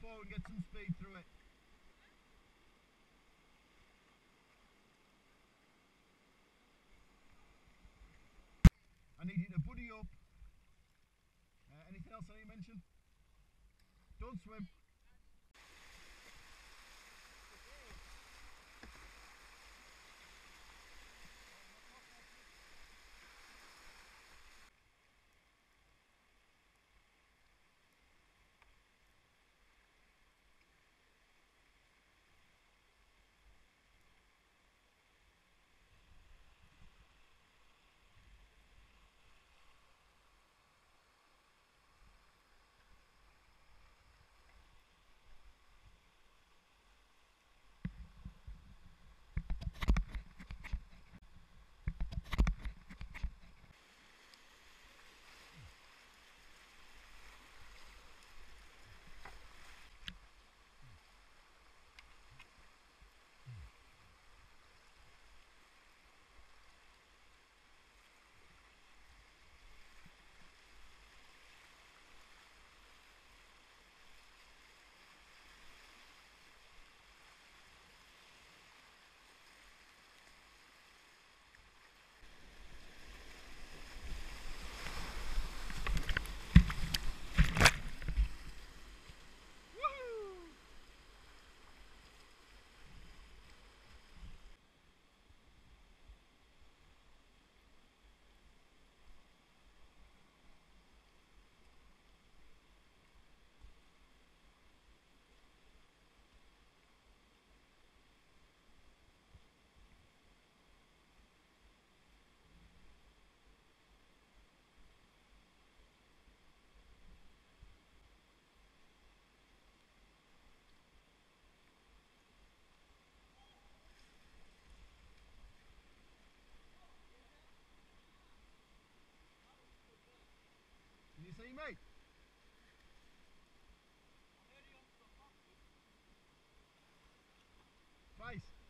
forward and get some speed through it. I need you to buddy up. Uh, anything else I need to mention? Don't swim. See me? Face.